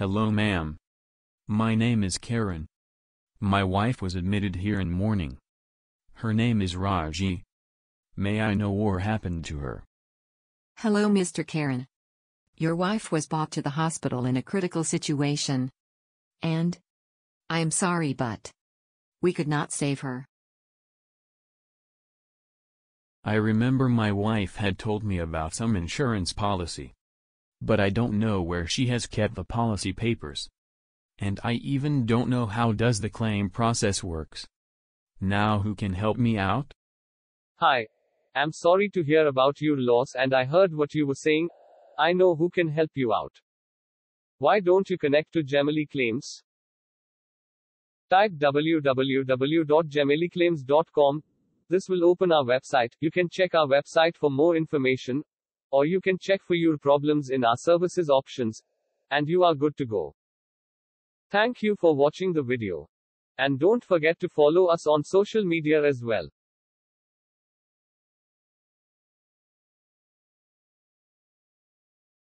Hello ma'am. My name is Karen. My wife was admitted here in morning. Her name is Raji. May I know what happened to her? Hello, Mr. Karen. Your wife was brought to the hospital in a critical situation. And? I am sorry, but. We could not save her. I remember my wife had told me about some insurance policy. But I don't know where she has kept the policy papers. And I even don't know how does the claim process works. Now who can help me out? Hi. I'm sorry to hear about your loss and I heard what you were saying. I know who can help you out. Why don't you connect to GeMeLi Claims? Type www.gemeliclaims.com. This will open our website. You can check our website for more information, or you can check for your problems in our services options, and you are good to go. Thank you for watching the video. And don't forget to follow us on social media as well.